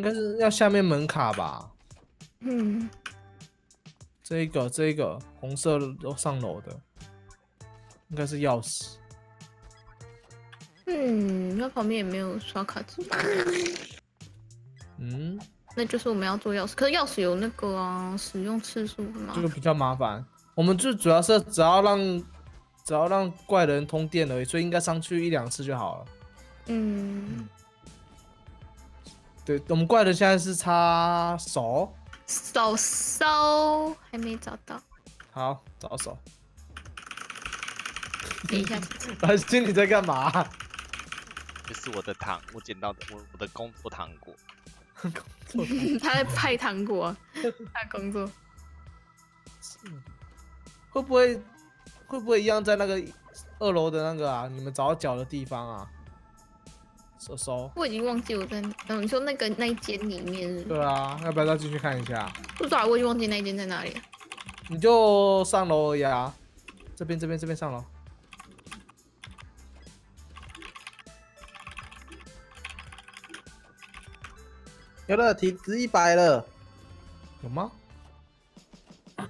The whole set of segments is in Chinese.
应该是要下面门卡吧？嗯，这一个这一个红色的上楼的，应该是钥匙。嗯，那旁边也没有刷卡机，嗯，那就是我们要做钥匙。可是钥匙有那个啊，使用次数嘛这。个比较麻烦。我们就主要是只要让只要让怪人通电而已，所以应该上去一两次就好了。嗯，对，我们怪的现在是插手，手手还没找到，好找手。等一下，白金你在干嘛？这是我的糖，我捡到的，我我的工作糖果。他在派糖果啊，他工作。会不会会不会一样在那个二楼的那个啊？你们找到脚的地方啊？收收。我已经忘记我在，嗯，你说那个那一间里面是是，对啊，要不要再进去看一下？不知道，我已经忘记那一间在哪里了。你就上楼而已啊。这边这边这边上楼。有了，体脂一百了，有吗？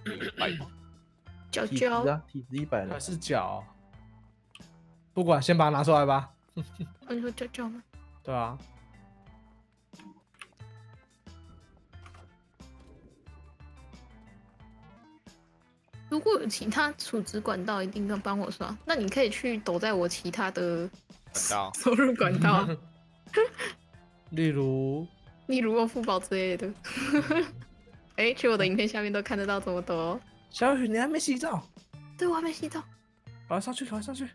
体脂娇娇，啊，体脂一百了还。是脚？不管，先把它拿出来吧。哦你说娇娇吗？对啊。如果有其他储值管道，一定要帮我刷。那你可以去抖在我其他的管道 收入管道啊，例如，例如我付宝之类的。哎、去我的影片下面都看得到怎么抖哦。小雨，你还没洗澡，对，我还没洗澡。赶快上去，赶快上去。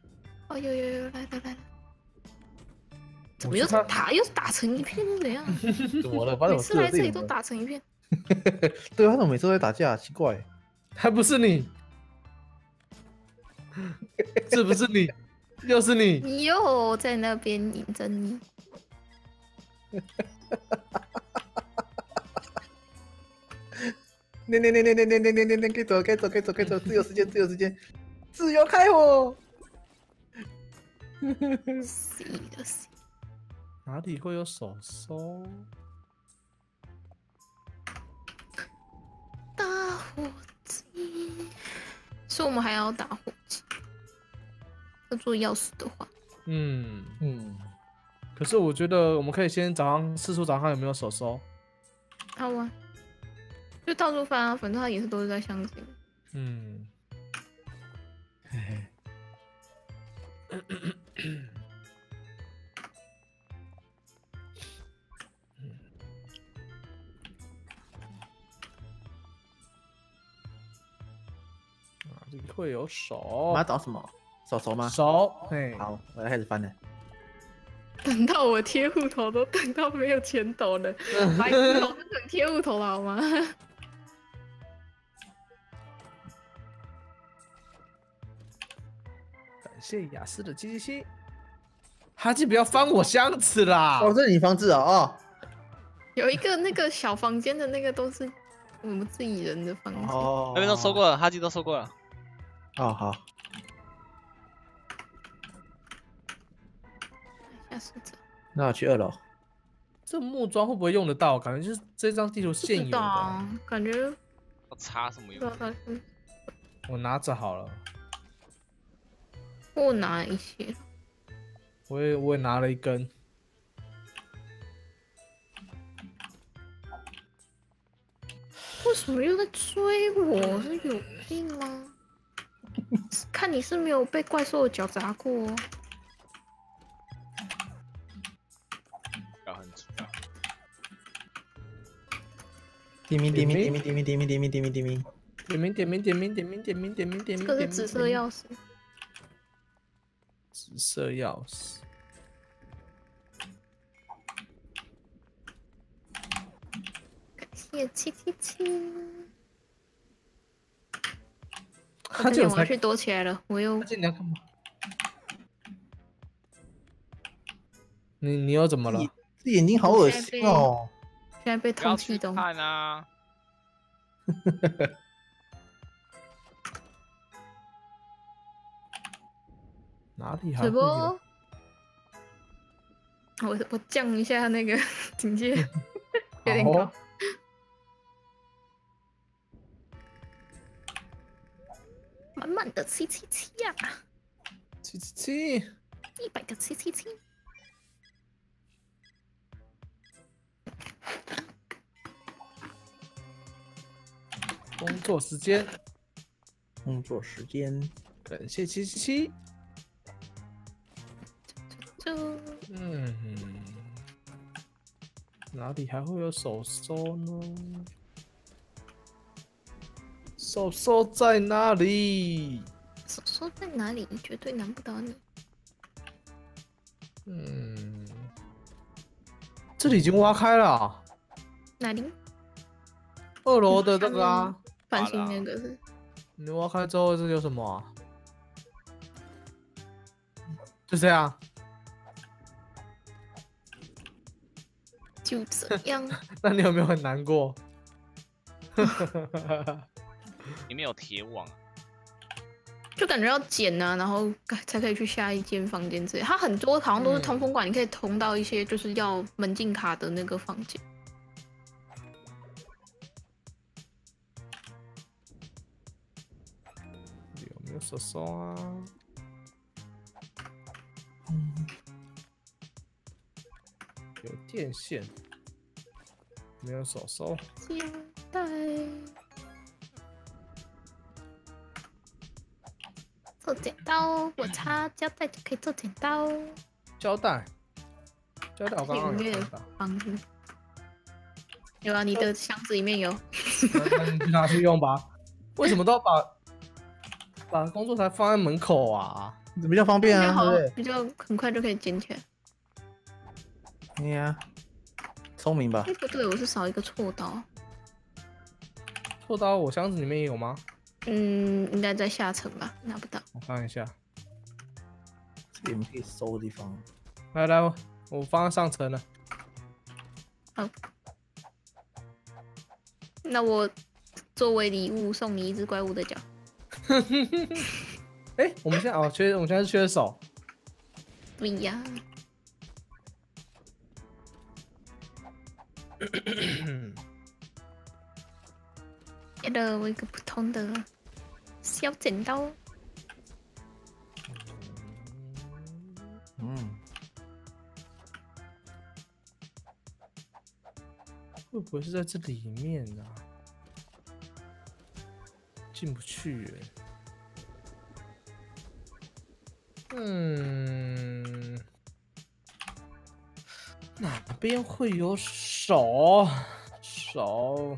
哦，有有有，来来来来。怎么又是打又是打成一片是怎样？怎么了？每？次来这里都打成一片。对啊，他怎么每次都在打架？奇怪。还不是你？是不是你？又是你？你又在那边引着你。念念念念念念念念念念，可以走，可以走，可以走，可以走，自由时间，自由时间，自由开火。死的死。哪里会有手收？打火机，所以我们还要打火机。要做钥匙的话，嗯，嗯，可是我觉得我们可以先早上四处找看有没有手收。好啊，就到处翻啊，反正他也是都是在箱子里。嗯，嘿嘿，会有手我要？找什么？手手吗？手，嘿，好，我要开始翻了。等到我贴户头都等到没有钱抖了，白痴哦，不等贴户头了好吗？感谢雅思的七七七。哈基，不要翻我箱子啦！哦，这是你房子哦，哦，有一个那个小房间的那个都是我们自己人的房间。哦，那边都收过了，哈基都收过了。哦，好，下是这，那我去二楼。这木桩会不会用得到？感觉就是这张地图现有的。啊，感觉要插什么用我拿着好了，我拿一些，我也我也拿了一根。为什么又在追我？是有病吗？看你是没有被怪兽的脚砸过哦。要很粗。点名点名点名点名点名点名点名点名。点名点名点名点名点名点名点名。这个是紫色钥匙，紫色钥匙。感谢七七七。他就有才差点我要去躲起来了，我又他这你要干嘛？你你又怎么了？这眼睛好恶心哦！现在被不要去通气中。看啊！哪里还水会有？波，我我降一下那个 警戒。有点高。满满的七七七呀，七七七，一百个七七七。工作时间，工作时间，感谢七七七。就嗯，哪里还会有手收呢？手收在哪里？手手在哪里？绝对难不倒你。嗯，这里已经挖开了啊，哪里？二楼的那个啊，繁星那个是你挖开之后这有什么啊？就这样，就这样。那你有没有很难过？里面有铁网啊，就感觉要剪啊，然后才可以去下一间房间之类。它很多好像都是通风管，你可以通到一些就是要门禁卡的那个房间。有没有手收啊？嗯，有电线，没有手收。胶带，做剪刀，我擦胶带就可以做剪刀。胶带，胶带我刚刚里面有有看到，房子有啊，你的箱子里面有。拿去用吧。为什么都要把把工作台放在门口啊？比较方便啊，比较好对不，比较很快就可以捡起来。对？哎呀，聪明吧哎、？不对，我是少一个锉刀。锉刀我箱子里面也有吗？嗯，应该在下层吧，拿不到。我看一下。这里面可以搜的地方。来来，我我放在上层了。好那我作为礼物送你一只怪物的脚。哎、我们现在哦缺，我们现在是缺手。对呀，给了我一个普通的小剪刀。嗯，会不会是在这里面啊？进不去。嗯，哪边会有手？手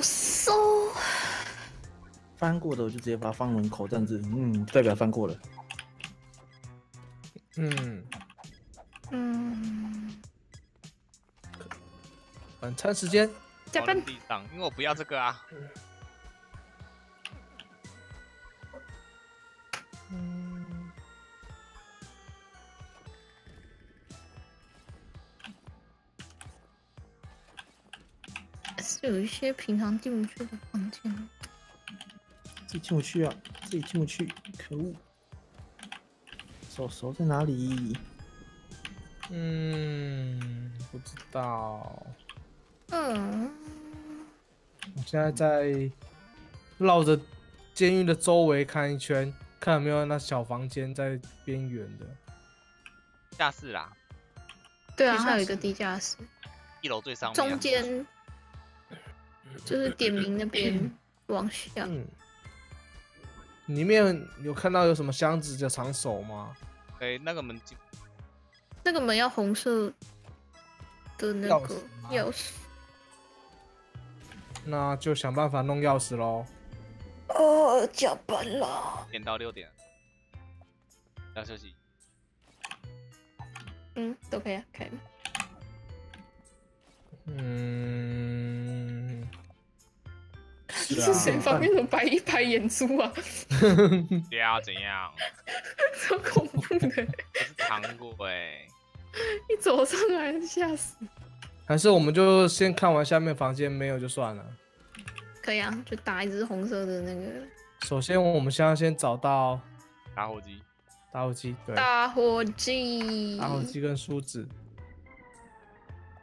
嗖嗖，翻过的我就直接把它放门口，这样子，嗯，代表翻过了。嗯，嗯，晚餐时间。倒加班地上，因为我不要这个啊。些平常进不去的房间。自己进不去啊，自己进不去，可恶！手手在哪里？嗯，不知道。嗯，我现在在绕着监狱的周围看一圈，看有没有那小房间在边缘的地。下室啦，对啊，还有一个地下室，一楼最上面啊。中间就是点名那边往下。嗯，里面有看到有什么箱子叫长手吗？哎，那个门进那个门要红色的那个钥匙钥匙。那就想办法弄钥匙喽。哦，加班了。点到六点，要休息。嗯，都可以啊，可以。嗯，是是谁方面的白 一排眼珠啊？不要怎样？超恐怖的，这是糖果哎，一走上来吓死。还是我们就先看完下面房间，没有就算了。可以啊，就打一只红色的那个首先，我们现在先找到打火机。打火机，对，打火机。打火机跟梳子。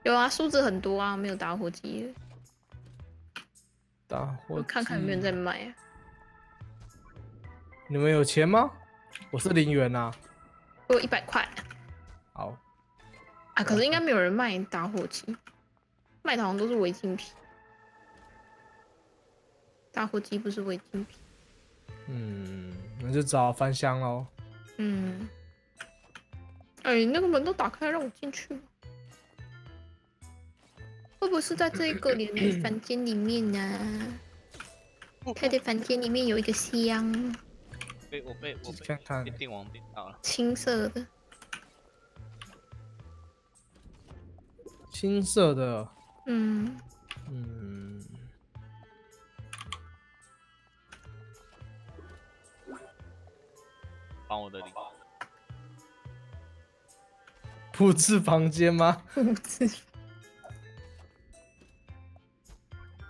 有啊，梳子很多啊，没有打火机了。打火我看看有没有人在卖啊。你们有钱吗？我是零元呐、我有一百块好，啊，可是应该没有人卖打火机，卖的好像都是违禁品。打火机不是违禁品。嗯，那就找翻箱喽。嗯。哎、那个门都打开，让我进去吗。会不会是在这一个连的 房间里面呢、他的房间里面有一个箱，被我被我被看看被电王电到了。青色的。青色的，嗯，嗯，帮我的领。布置房间吗？物质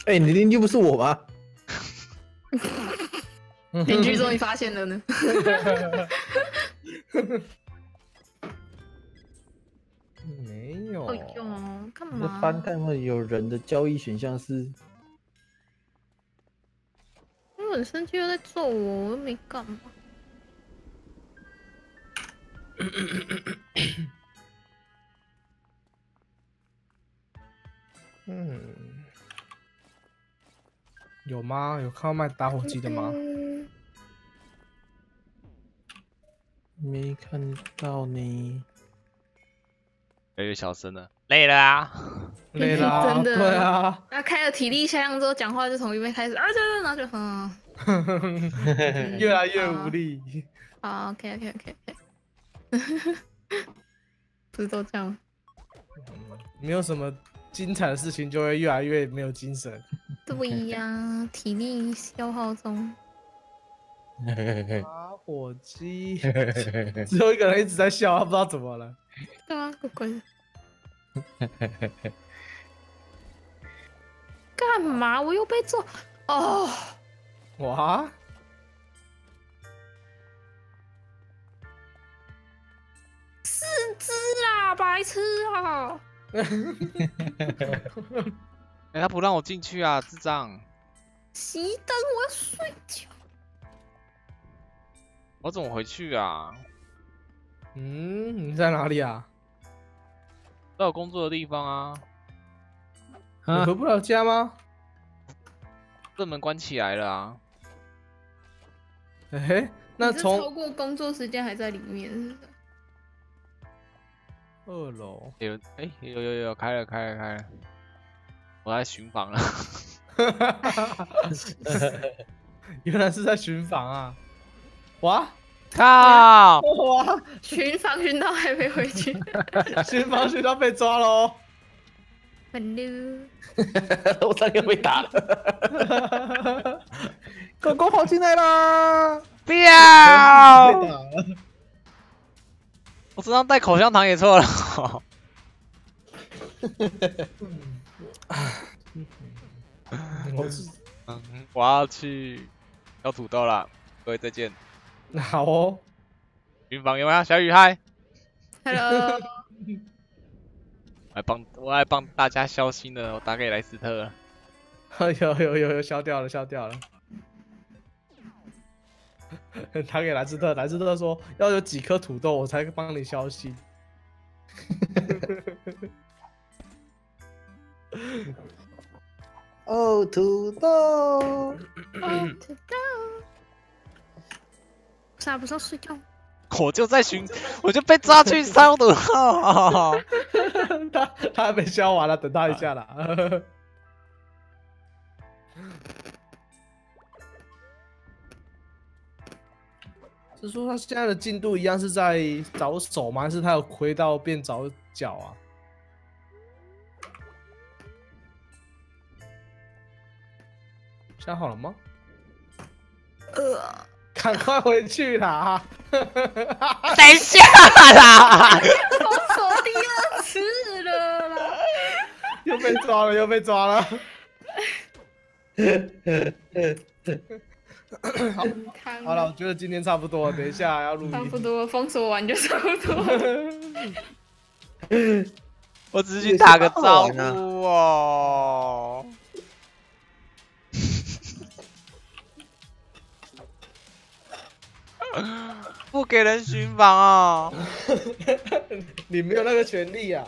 哎、你邻居不是我吗？邻居终于发现了呢。没有哎，呦，干嘛？翻看会有人的交易选项是，我很生气，又在揍我，我又没干嘛。嗯，有吗？有看到卖打火机的吗？嗯没看到你。越来越小声了，累了啊！累了，真的对啊，那开了体力下降之后，讲话就从一边开始，啊，对对，然后就嗯，越来越无力。好，OK OK OK OK，不是都这样？没有什么精彩的事情，就会越来越没有精神。对呀，体力消耗中。打火机，只有一个人一直在笑，他不知道怎么了。对啊，乖乖的。干嘛？我又被揍哦！哇，四只啊，白痴啊！哎、他不让我进去啊，智障！熄灯，我要睡觉。我怎么回去啊？嗯，你在哪里啊？在我工作的地方啊，你啊回不了家吗？正门关起来了啊。哎嘿，那从超从过工作时间还在里面？二楼，有哎、有有有开了开了开了，我在巡房了。原来是在巡房啊！哇靠！哇，巡房巡到还没回去。巡房巡到被抓喽！Hello，我差点被打了。狗狗跑进来啦！不要！我身上带口香糖也错了。我是嗯，我要去挑土豆了，各位再见。好哦，云房有没有小雨嗨？Hello，我来帮我来帮大家消心的，我打给莱斯特了。有有有有消掉了，消掉了。打给莱斯特，莱斯特说要有几颗土豆我才帮你消息。哦，土豆，哦，知道。啥不是要睡觉？我就在巡，我就被抓去烧土豆。他他还没消完了，等他一下啦。是说他现在的进度一样是在找手吗？还是他有亏到变找脚啊？想好了吗？呃，赶快回去啦！等一下啦！封锁第二次了啦。又被抓了，又被抓了。看好了，我觉得今天差不多了，等一下要录音。差不多，封锁完就差不多。我只是去打个招呼哦。不给人巡访哦。你没有那个权利啊！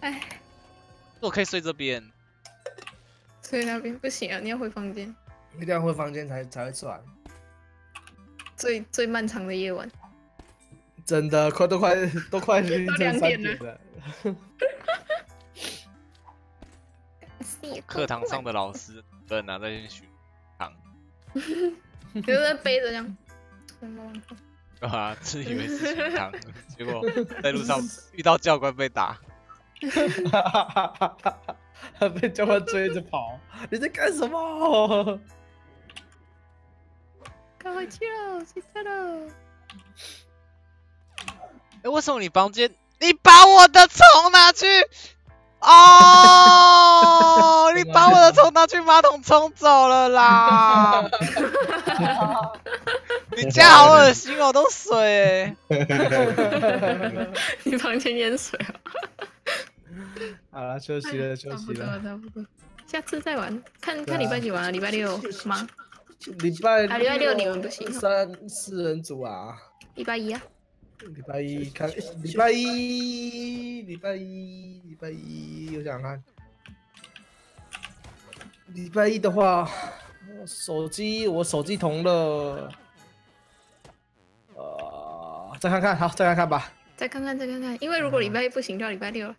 哎，我可以睡这边。所以那边不行啊，你要回房间。一定要回房间才才会算。最最漫长的夜晚，真的，快 都快都快凌晨三两点了。课堂上的老师笨啊，在那边巡堂，就在背着这样。对吧？自以为是巡堂，结果在路上遇到教官被打。他被教官追着跑，你在干什么？赶回去了，睡觉了。哎，为什么你房间你把我的虫拿去？哦，你把我的虫拿去马桶冲走了啦！你家好恶心哦，都水哎。你房间淹水了？好了，休息了，休差不多息了。差不多，下次再玩。看看礼拜几玩啊？礼拜六吗？礼拜啊礼拜六你们不行哦三四人组啊。礼拜一啊？礼拜一看，礼拜一，礼拜一，礼拜一，我想想看。礼拜一的话，手机我手机同了，呃，再看看，好，再看看吧。再看看再看看，因为如果礼拜一不行，就要礼拜六了。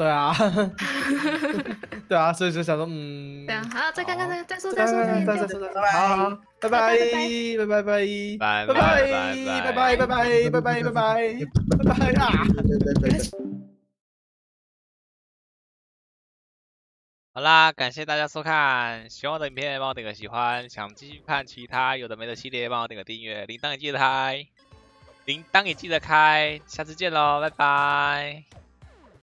对啊，对啊，所以就想说，嗯，对啊，好，再看看好再再说再再说再再研究。再拜拜，拜拜。拜拜，拜拜。拜拜，拜拜，拜拜，拜拜，拜拜，拜拜。啊！好啦，感谢大家收看，喜欢我的影片帮我点个喜欢，想继续看其他有的没的系列帮我点个订阅，铃铛也记得开，铃铛也记得开，下次见喽，拜拜。